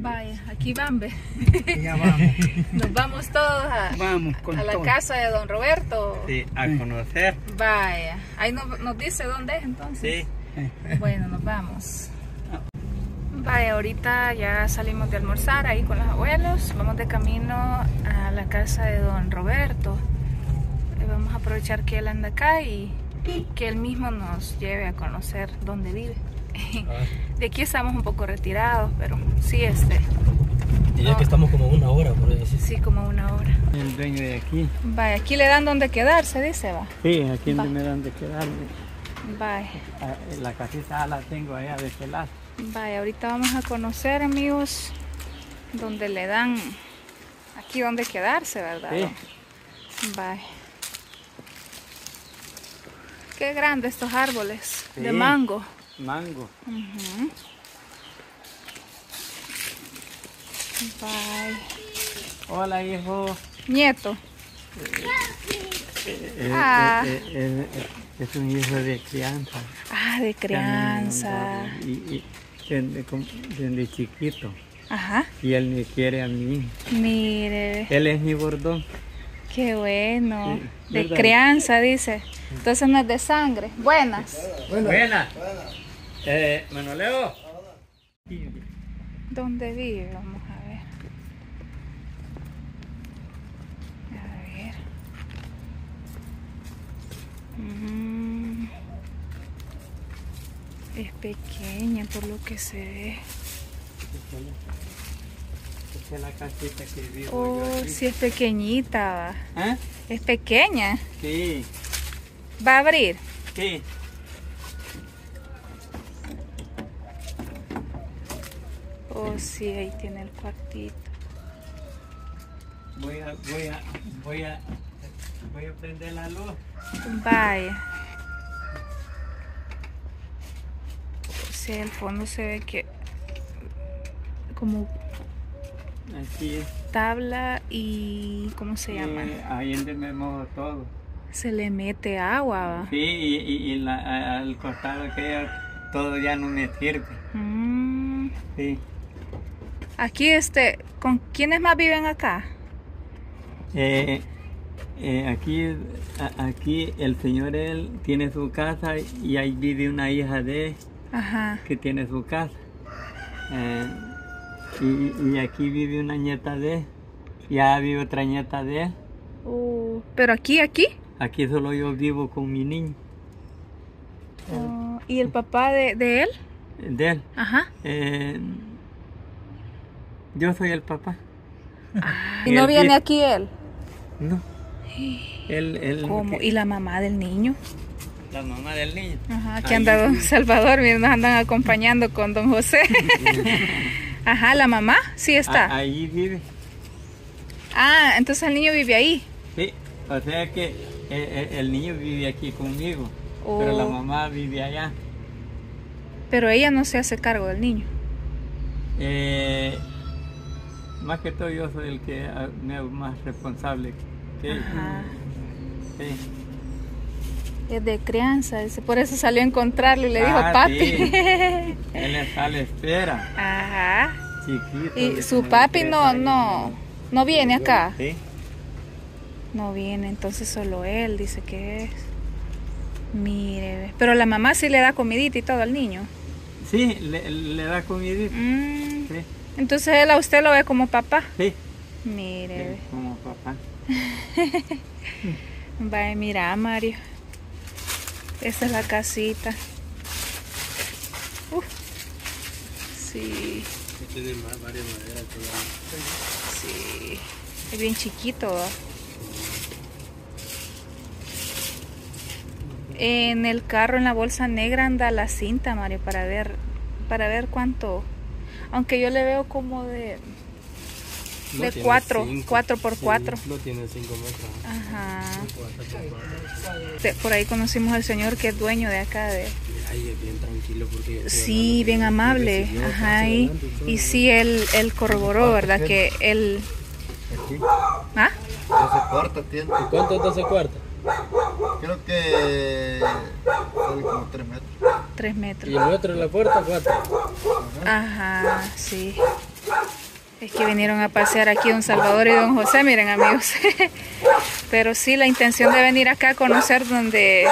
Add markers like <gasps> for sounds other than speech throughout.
Vaya, aquí van, ve. Ya vamos. Nos vamos todos a, Vamos con a la todo. casa de don Roberto. Sí, a conocer. Vaya, ahí nos, nos dice dónde es entonces. Sí. Bueno, nos vamos. Vaya, ahorita ya salimos de almorzar ahí con los abuelos. Vamos de camino a la casa de don Roberto. Eh, Vamos a aprovechar que él anda acá y que él mismo nos lleve a conocer dónde vive. De aquí estamos un poco retirados, pero sí, este, Diría que estamos como una hora, por decir. sí, como una hora. El dueño de aquí. Vaya, aquí le dan donde quedarse, dice, va. Sí, aquí Va. no me dan de quedarme. Vaya. Ah, La casita la tengo allá de este lado. Vaya, ahorita vamos a conocer, amigos, donde le dan aquí donde quedarse, ¿verdad? Sí. Vaya. Qué grandes estos árboles de Sí. Mango. Ujú. Vaya. Hola, hijo. Nieto. Eh, Ah. eh, eh, eh, es un hijo de crianza. Ah, de crianza. Y, y desde, com- desde chiquito. Ajá. Y él me quiere a mí. Mire, Él es mi bordón. qué bueno. Sí, De crianza, dice. Entonces no es de sangre. Buenas. Buena. Eh, Manoleo. ¿Dónde vive? Vamos a ver. A ver. Mm. Es pequeña por lo que se ve. Esta es la casita que vivo Oh, yo aquí. sí es pequeñita. va. ¿Eh? Es pequeña. Sí, Va a abrir. sí. Oh, sí, ahí tiene el cuartito. Voy a, voy a, voy a, voy a prender la luz. Vaya. Sí, al fondo se ve que como Aquí es. tabla y ¿cómo se llama? Ahí donde me mojo todo. Se le mete agua. ¿va? Sí, y, y, y la, al costado que ya todo ya no me sirve. Mm. Sí. Aquí este, ¿con quiénes más viven acá? Eh, eh, aquí, a- aquí el señor él tiene su casa y ahí vive una hija de él Ajá. que tiene su casa. Eh, y, y aquí vive una nieta de él. Ya vive otra nieta de él. Uh, pero aquí, aquí. Aquí solo yo vivo con mi niño. Oh, ¿Y el papá de, de él? De él. Ajá. Eh, yo soy el papá. ¿Y no viene aquí él? No. Él, él, ¿Cómo? ¿Y la mamá del niño? La mamá del niño. Ajá, que anda don. Salvador, miren, nos andan acompañando con don José. <laughs> Ajá, la mamá sí Ah, está. ahí vive. Ah, entonces el niño vive ahí. Sí. O sea que eh, eh, el niño vive aquí conmigo. Pero la Oh. mamá vive allá. Pero ella no se hace cargo del niño. Eh, más que todo yo soy el que me hago más responsable que. Sí. Es de crianza, dice, por eso salió a encontrarlo y le dijo Ah, papi. sí. <laughs> Él está a la espera, Ajá. chiquito. Y su papi no, no, no viene acá. Sí. No viene, entonces solo él dice que es. Mire, pero la mamá sí le da comidita y todo al niño. Sí, le, le da comidita. Mm, Sí, Entonces él a usted lo ve como papá. sí, Mire, sí, ve. como papá. <laughs> Vaya, mira, Mario. Esta es la casita. Uf. Sí, Tiene ma- varias maderas todavía. sí. Es bien chiquito. ¿va? En el carro, en la bolsa negra, anda la cinta, Mario, para ver, para ver cuánto. Aunque yo le veo como de, No de tiene cuatro, cinco. cuatro por Sí, cuatro. No tiene 5 metros. Ajá. Por ahí conocimos al señor que es dueño de acá de, Ay, es bien tranquilo porque Sí, bien amable. recibió Ajá, y, y sí, él, él corroboró, ¿verdad? Que él... Aquí, ¿Ah? ese cuarto tiene. ¿Y cuánto es ese cuarto? Creo que sale como 3 metros. Tres Y metros. el otro en la puerta, cuatro. Ajá, sí. Es que vinieron a pasear aquí don Salvador y don José, miren amigos. <laughs> Pero sí, la intención de venir acá a conocer donde,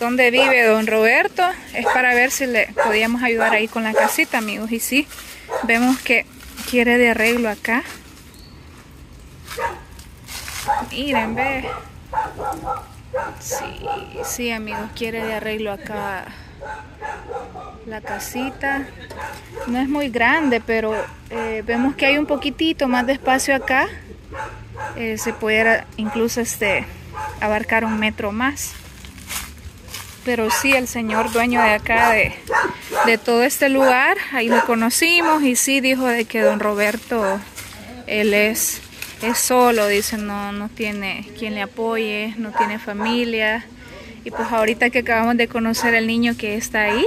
donde vive don Roberto es para ver si le podíamos ayudar ahí con la casita, amigos. Y sí, vemos que quiere de arreglo acá. Miren, ve. Sí, sí, amigos, quiere de arreglo acá la casita. No es muy grande, pero eh, vemos que hay un poquitito más de espacio acá. Eh, se pudiera incluso este abarcar un metro más. Pero sí, el señor dueño de acá, de, de todo este lugar, ahí lo conocimos y sí dijo de que don Roberto, él es es solo, dice, no, no tiene quien le apoye, no tiene familia. Y pues ahorita que acabamos de conocer al niño que está ahí,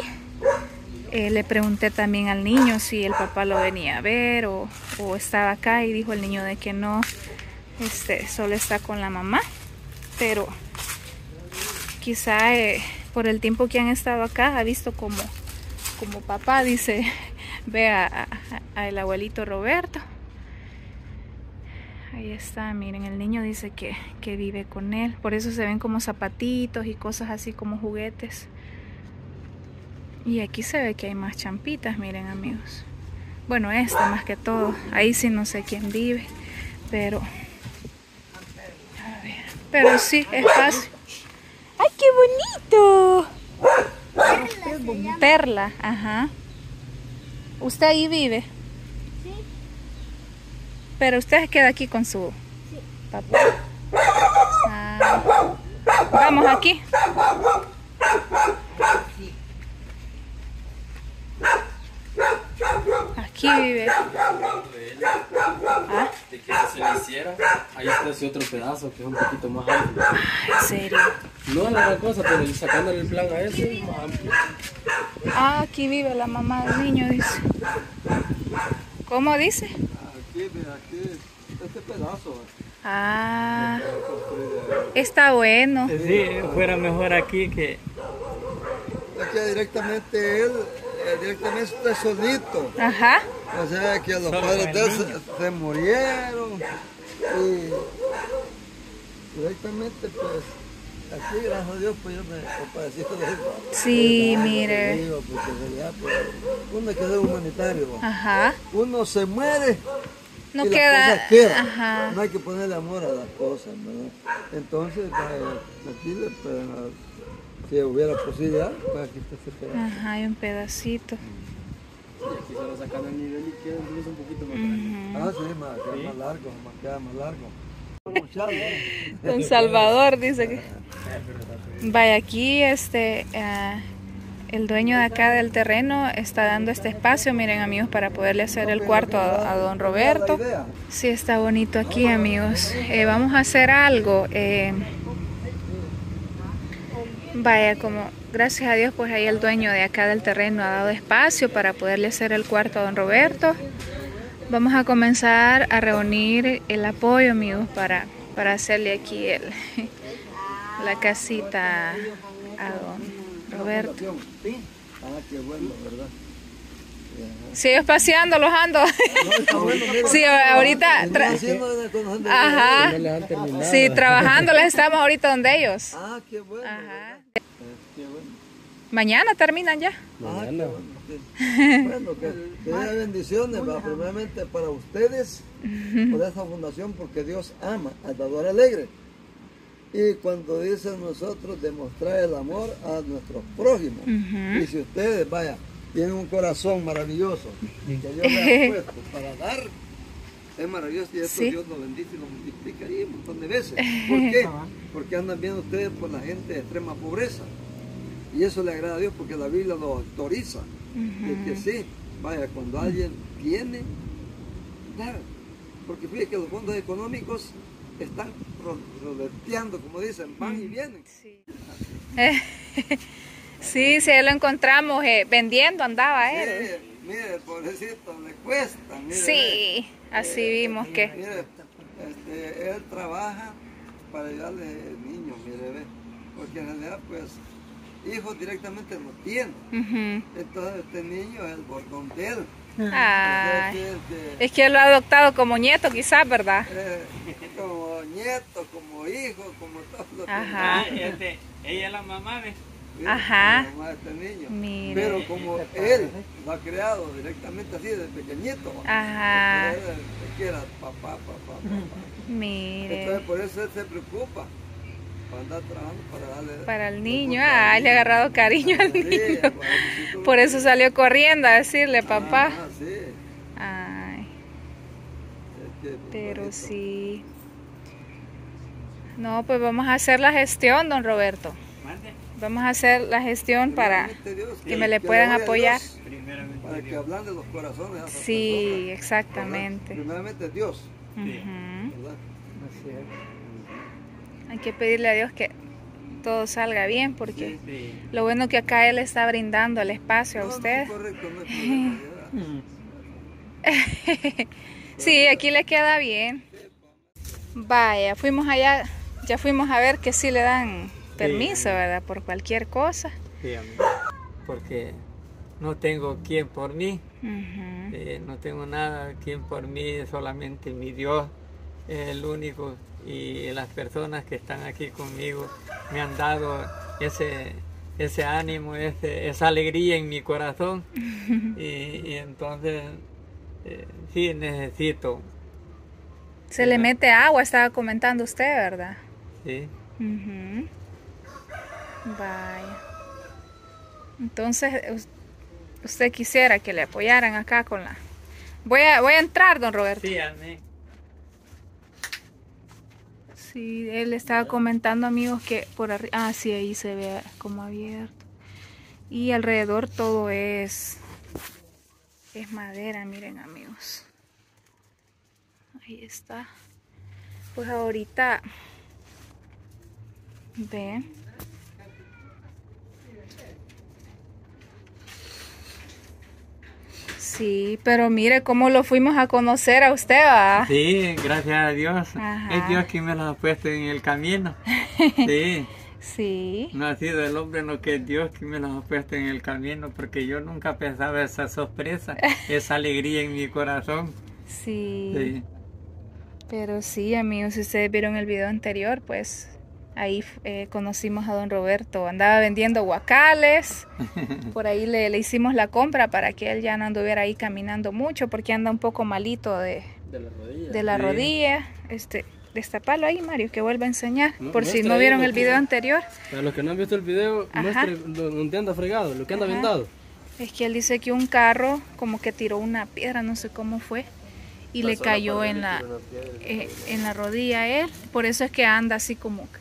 eh, le pregunté también al niño si el papá lo venía a ver o, o, estaba acá y dijo el niño de que no, este, solo está con la mamá. Pero quizá eh, por el tiempo que han estado acá ha visto como, como papá dice, <laughs> ve a, a, a el abuelito Roberto. Ahí está, miren, el niño dice que, que, vive con él. Por eso se ven como zapatitos y cosas así como juguetes. Y aquí se ve que hay más champitas, miren amigos. Bueno, esta más que todo. Ahí sí no sé quién vive. Pero... A ver. Pero sí, es fácil. ¡Ay, qué bonito! Perla, Perla ajá. ¿Usted ahí vive? Pero usted se queda aquí con su sí. papá. Ah. Vamos aquí. Aquí vive. ¿Ah? De que se le hiciera, ahí está ese otro pedazo que es un poquito más amplio. ¿En serio? No es la cosa, pero sacándole el plan a ese, más amplio. Ah, aquí vive la mamá del niño, dice. ¿Cómo dice? Aquí, este pedazo. Ah, está bueno. Sí, fuera mejor aquí que... Aquí directamente él, eh, directamente está solito. Ajá. O sea que los Solo padres de él se, murieron. Y directamente pues, aquí gracias a Dios pues yo me compadecí de él. Sí, mire. digo, porque en realidad, pues, uno hay que ser humanitario. Ajá. Uno se muere No y queda. las cosas quedan. Ajá. No hay que ponerle amor a las cosas, ¿verdad? Entonces, aquí le si hubiera posibilidad, pues aquí está ese pedazo. Ajá, hay un pedacito. Y aquí se lo sacan al nivel y queda incluso un poquito más grande. Ah, sí, más, queda más largo, más queda más largo. Don <laughs> Salvador dice que. <laughs> Vaya, aquí este. eh, el dueño de acá del terreno está dando este espacio, miren amigos, para poderle hacer el cuarto a, don Roberto. Sí, está bonito aquí, amigos. Eh, vamos a hacer algo. eh, vaya, como gracias a Dios, pues ahí el dueño de acá del terreno ha dado espacio para poderle hacer el cuarto a don Roberto. Vamos a comenzar a reunir el apoyo, amigos, para, para hacerle aquí el, <laughs> la casita a don Roberto. Sí. Ah, qué bueno, ¿verdad? Sigue paseando, los ando. Sí, ahorita. Ajá. Les. Sí, trabajándoles estamos ahorita donde ellos. Ah, qué bueno. Ajá. Eh. Mañana terminan ya. Ah, Mañana. bueno. que, que haya bendiciones, va, primeramente para ustedes, por esta fundación, porque Dios ama al dador alegre. Y cuando dice nosotros demostrar el amor a nuestros prójimos. Y si ustedes, vaya, tienen un corazón maravilloso que Dios les <laughs> ha puesto para dar, es maravilloso y eso Sí. Dios lo bendice y lo multiplica ahí un montón de veces. ¿Por qué? <laughs> Porque andan viendo ustedes por la gente de extrema pobreza. Y eso le agrada a Dios porque la Biblia lo autoriza. De que sí, vaya, cuando alguien tiene, dar. Porque fíjate que los fondos económicos están ro- rodeteando, como dicen, van y vienen. Sí. Eh, <laughs> sí, sí, lo encontramos eh, vendiendo, andaba él. Mire, mire, pobrecito, le cuesta. Mire, Sí, así vimos que. Mire, este, él trabaja para ayudarle al niño, mire, ve. Porque en realidad, pues, hijos directamente no tiene. Entonces, este niño es el bordón de él. Ay. Es que lo ha adoptado como nieto, quizás, ¿verdad? eh, <laughs> como nieto, como hijo, como todo lo que Ajá. Ah, este, ella es la mamá, ¿ves? Sí, Ajá. la mamá de este niño. Mire. Pero como él lo ha creado directamente así desde pequeñito. Ajá. Él, él quiera papá, papá, papá. Mire. Entonces por eso él se preocupa para andar trabajando para darle. Para el niño, ah, le ha agarrado cariño al Sí, niño. Por eso salió corriendo a decirle, papá. Ah, sí. Ay, Es que, pero sí. No, pues vamos a hacer la gestión, don Roberto. Vamos a hacer la gestión para... Dios, que me le que puedan apoyar. Para que Dios. ablande los corazones a Sí, personas, ¿verdad? exactamente. Primeramente Dios. Así es. Hay que pedirle a Dios que todo salga bien porque Sí. lo bueno que acá Él está brindando el espacio a no, usted. correcto, no. <laughs> Sí, aquí le queda bien. Vaya, fuimos allá, ya fuimos a ver que sí le dan permiso, ¿verdad? Por cualquier cosa. Sí, amigo. Porque no tengo quien por mí, eh, no tengo nada quien por mí, solamente mi Dios es el único y las personas que están aquí conmigo me han dado ese, ese ánimo, ese- esa alegría en mi corazón <laughs> y, y entonces eh, sí necesito, Se le mete agua, estaba comentando usted, ¿verdad? sí, Ujú. Vaya. Entonces, us- usted quisiera que le apoyaran acá con la... Voy a, voy a entrar, don Roberto. sí, amén. Sí, él estaba comentando, amigos, que por arriba... Ah, sí, ahí se ve como abierto. Y alrededor todo es... Es madera, miren, amigos. Ahí está. Pues ahorita... Ven. Sí, pero mire cómo lo fuimos a conocer a usted, ¿va? Sí, gracias a Dios. Ajá. Es Dios quien me lo ha puesto en el camino. <laughs> Sí, Sí. no ha sido el hombre, no que es Dios quien me lo ha puesto en el camino, porque yo nunca pensaba esa sorpresa, <laughs> esa alegría en mi corazón. Sí. Sí, Pero sí, amigos, si ustedes vieron el video anterior, pues ahí eh, conocimos a don Roberto. Andaba vendiendo guacales. <laughs> Por ahí le, le hicimos la compra para que él ya no anduviera ahí caminando mucho porque anda un poco malito de, De la rodilla. de la Sí. rodilla. Este, destapalo ahí, Mario, que vuelva a enseñar. No, Por si no vieron el que- video anterior. Para los que no han visto el video, muestre donde anda fregado, lo que anda Ajá. vendado. Es que él dice que un carro como que tiró una piedra, no sé cómo fue, y le cayó en la, eh, en la rodilla a él. Por eso es que anda así como que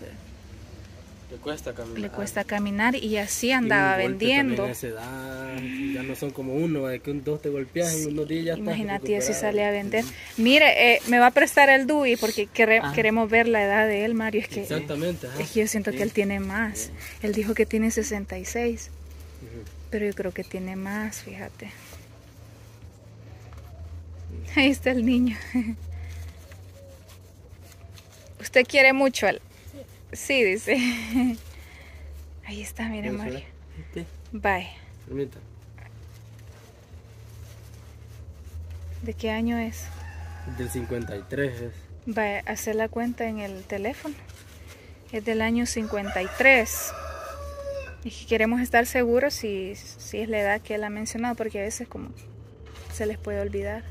Le cuesta caminar. le cuesta caminar y así Y un andaba vendiendo. esa edad, ya no son como uno, eh, que un dos te golpeas en unos días ya Imagínate si sale a vender. Mire, eh, me va a prestar el DUI porque quere- Ah. queremos ver la edad de él, Mario. Es que, Exactamente, ajá. es que yo siento que él tiene más. Él dijo que tiene 66, Ujú. pero yo creo que tiene más, fíjate. Ahí está el niño. <laughs> ¿Usted quiere mucho al...? Sí, dice. <laughs> Ahí está, ¿Eso Mario. Bye. Permita. ¿De qué año es? Del 53 es. Va a hacer la cuenta en el teléfono. Es del año 53. Y que queremos estar seguros si, si es la edad que él ha mencionado, porque a veces como se les puede olvidar.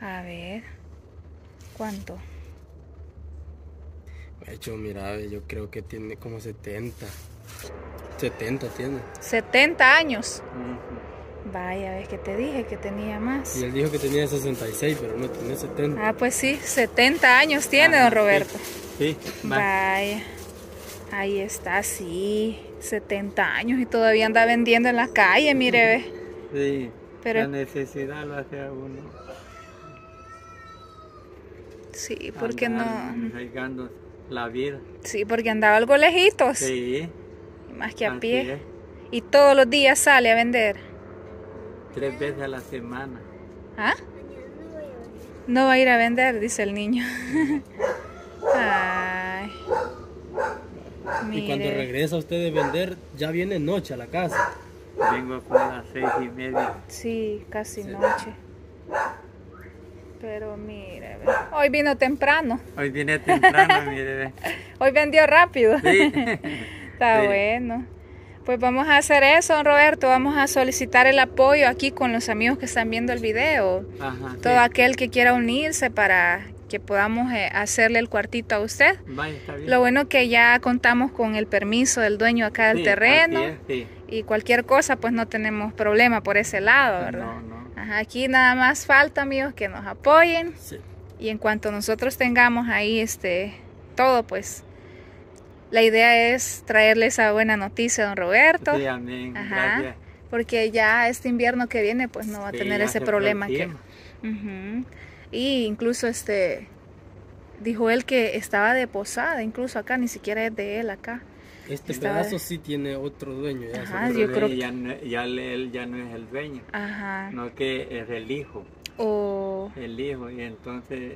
A ver. ¿Cuánto? De hecho, mira, yo creo que tiene como 70. 70 tiene. 70 años. Ujú. Vaya, ves que te dije que tenía más. Y él dijo que tenía 66, pero no tiene 70. Ah, pues sí, 70 años tiene Ajá, don Roberto. Sí, va. Vaya. Ahí está, sí. 70 años y todavía anda vendiendo en la calle, mire, ve. Sí, Pero- la necesidad lo hace a uno. Sí, porque andar no. la vida. Sí, porque andaba algo lejitos. Sí, Más que a así pie. es. Y todos los días sale a vender. tres veces a la semana. ¿Ah? No va a ir a vender, dice el niño. <laughs> Ay. Y cuando Mire. regresa usted de vender, ya viene noche a la casa. vengo a las seis y media. Sí, casi noche. Pero mire, ve, hoy vino temprano. Hoy vine temprano, <laughs> mire. ve. Hoy vendió rápido. Sí. <laughs> Está Sí. bueno. Pues vamos a hacer eso, don Roberto. Vamos a solicitar el apoyo aquí con los amigos que están viendo el video. Ajá. Todo sí. aquel que quiera unirse para que podamos eh, hacerle el cuartito a usted. Vaya, está bien. Lo bueno que ya contamos con el permiso del dueño acá del Sí, terreno así es, sí. y cualquier cosa pues no tenemos problema por ese lado, ¿verdad? No, no. Ajá, aquí nada más falta amigos que nos apoyen Sí. y en cuanto nosotros tengamos ahí este todo pues la idea es traerle esa buena noticia a don Roberto Sí, amén. Ajá. Gracias. porque ya este invierno que viene pues no va a tener ese se problema que y incluso este dijo él que estaba de posada incluso acá ni siquiera es de él acá Este pedazo sí tiene otro dueño. ya Ajá, yo creo que- ya, no, ya le- él ya no es el dueño, ajá no que es el hijo. o el hijo y entonces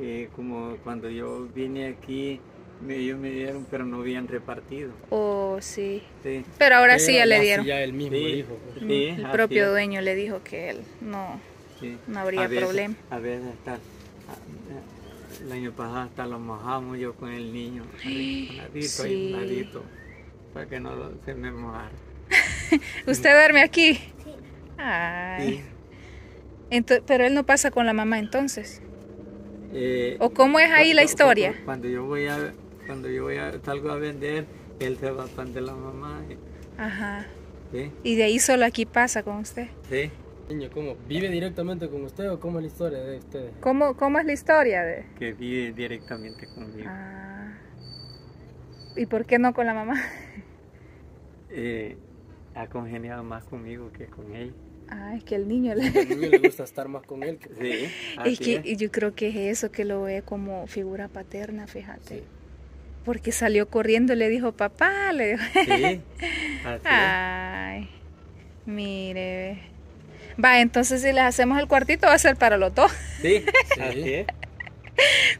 eh, como cuando yo vine aquí me, ellos me dieron pero no habían repartido o sí sí, pero ahora sí ya le dieron Ya el mismo Sí. hijo. pues. Sí, el propio es. dueño le dijo que él no sí. No habría A veces- problema. a veces hasta el año pasado hasta lo mojamos yo con el niño. <gasps> Un ladito Sí. ahí, un ladito para que no lo- se me mojara. <laughs> Usted duerme aquí Ay. Sí. Ento- pero él no pasa con la mamá entonces. Eh, o cómo es ahí la historia cuando yo voy a cuando yo voy a salgo a vender él se va para de la mamá. Ajá. Sí. Y de ahí solo aquí pasa con usted sí Niño, ¿cómo? ¿Vive directamente con usted o cómo es la historia de ustedes? cómo cómo es la historia de que vive directamente conmigo. Ah. y por qué no con la mamá <laughs> Eh, ha congeniado más conmigo que con ella. ah es que el niño le Al niño le gusta estar más con él. que- Sí, es que es. y yo creo que es eso que lo ve como figura paterna fíjate Sí. porque salió corriendo y le dijo papá le dijo Sí, <laughs> así. Ay, mire. Va, entonces si les hacemos el cuartito va a ser para los dos. Sí, <laughs> así es.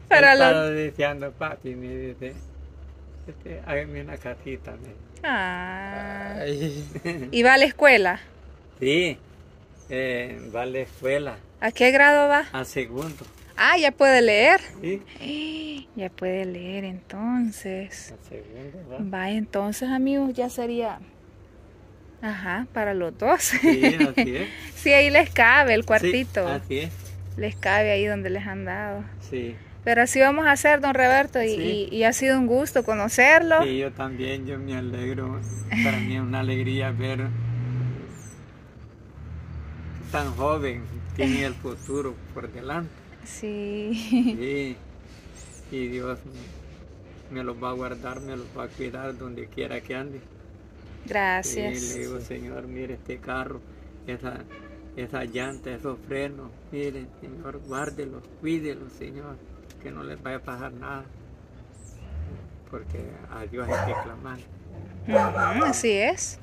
Para los... estaba deseando, papi, me dice, este, hágame una casita. me. Ah. Ay, ¿Y va a la escuela? Sí, eh, va a la escuela, ¿A qué grado va? a segundo. Ah, ya puede leer. Sí, <gasps> Ya puede leer entonces. a segundo, va. Va, entonces amigos, ya sería... Ajá, para los dos. Sí, así es. <laughs> Sí, ahí les cabe el Sí, cuartito. así es, Les cabe ahí donde les han dado. sí. Pero así vamos a hacer, don Roberto, y, Sí. y- y ha sido un gusto conocerlo. Sí, yo también, yo me alegro. Para mí es una alegría ver tan joven, tiene el futuro por delante. Sí. Sí, <laughs> y Dios me los va a guardar, me los va a cuidar donde quiera que ande. Gracias. Y le digo, Señor, mire este carro, esa, esa llanta, esos frenos, mire, Señor, guárdelos, cuídelos, Señor, que no les vaya a pasar nada. Porque a Dios hay que clamar. Ujú, así es.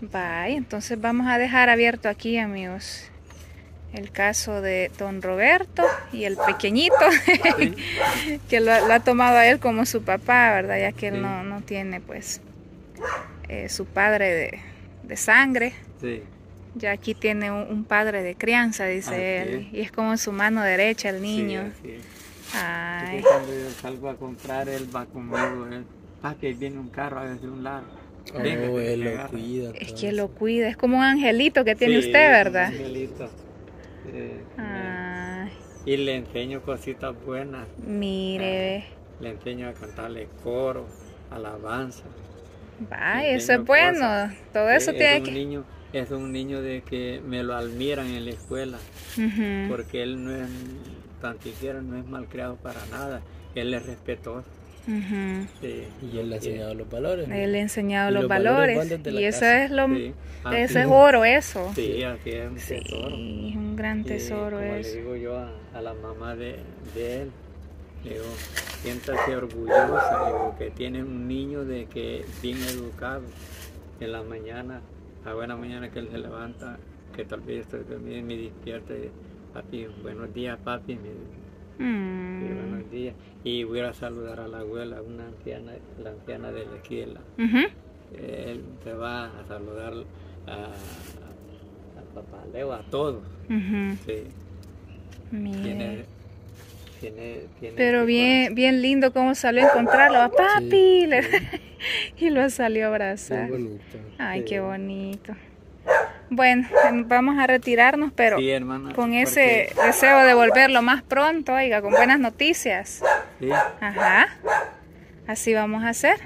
Bye, entonces vamos a dejar abierto aquí, amigos, el caso de don Roberto y el pequeñito, Sí, <laughs> que lo, ha- lo ha tomado a él como su papá, ¿verdad? Ya que él Sí. no, no tiene, pues, eh, su padre de, de sangre. sí. Ya aquí tiene un, un padre de crianza, dice Así él. es. Y es como su mano derecha, el niño. Sí, así es. Ay, cuando yo salgo a comprar, él va conmigo. Él, ah, que viene un carro desde un lado. oh, Venga, que él lo cuida. es que eso. lo cuida, es como un angelito que tiene Sí, usted, un ¿verdad? angelito. Eh, me- Ay, y le enseño cositas buenas. mire, Le enseño a cantarle coro, alabanza. Le eso es bueno. cosas. Todo eso Eh, tiene es un que. niño Es un niño de que me lo admiran en la escuela. Ujú, Porque él no es, tan siquiera no es malcriado para nada. Él es respetuoso. ujú. Sí. Y él le ha enseñado los valores. ¿no? Él le ha enseñado Y los, los valores valores. y eso casa. es lo. Sí. Así Eso es es. oro, eso. Sí, así es un Sí, tesoro. es un gran Y tesoro como eso. le digo yo a, a la mamá de, de él, le digo, siéntase orgullosa, que tiene un niño de que bien educado. En la mañana, a buena mañana que él se levanta, que tal vez estoy dormido y me despierta y papi, buenos días papi, me dice, "Sí, Mm, buenos días. Y voy a saludar a la abuela, una anciana, la anciana de la, ujú, él te va a saludar a, a papá Leo, a todos. Sí. Tiene, tiene, tiene Pero bien, bien lindo cómo salió a encontrarlo. a Papi. <laughs> y lo salió a abrazar. Qué bonito. Ay, Sí. qué bonito. Bueno, em, vamos a retirarnos, pero hermana, con ese deseo de volverlo más pronto, oiga, con buenas noticias. Ajá. Así vamos a hacer.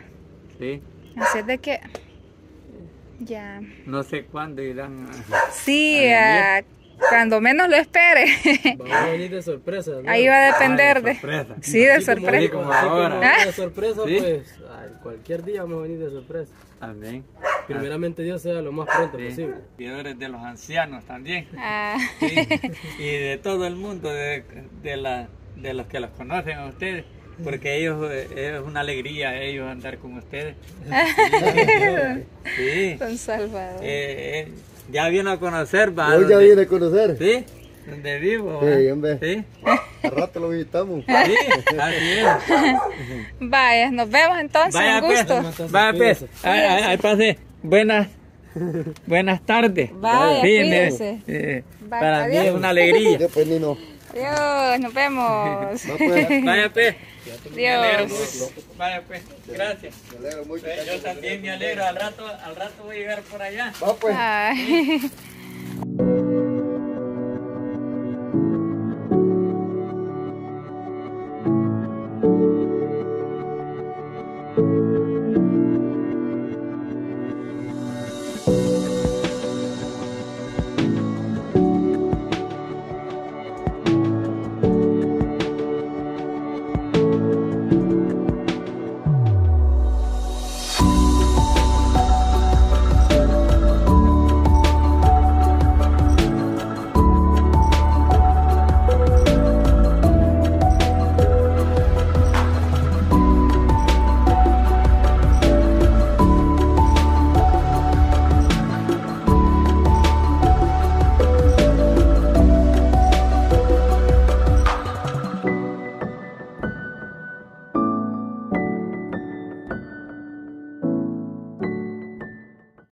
sí. Así es de que ya. No sé cuándo irán a... Sí, cuando menos lo espere. Vamos a venir de sorpresa. ¿no? Ahí va a depender de. sorpresa. Sí, de Así como- sorpresa. así como Como ahora. ahora de sorpresa, Sí. pues ay, cualquier día vamos a venir de sorpresa. Amén. Primeramente Dios sea lo más pronto Sí. posible. Seguidores de los ancianos también. Ah, Sí. y de todo el mundo, de, de, la, de los que los conocen a ustedes. Porque ellos eh, es una alegría ellos andar con ustedes. <laughs> Sí. Don Salvador. Eh, eh, ya vino a conocer, va. Hoy ya viene a conocer. Sí, donde vivo. Sí, va. hombre. Sí, Al rato lo visitamos. sí, así es. Vaya, nos vemos entonces. Vaya un pues, gusto. vaya pues. Ay, ay, ay, pase. Buenas, buenas tardes. Vaya, Sí, me- eh, Vaya, para mí es una alegría. Pues. Adiós, nos vemos. <laughs> Pues. Vaya pues. Me alegro Adiós. mucho. Vaya pues. Gracias. Me alegro mucho. Yo también me alegro. Al rato, al rato voy a llegar por allá. Va pues. Ay.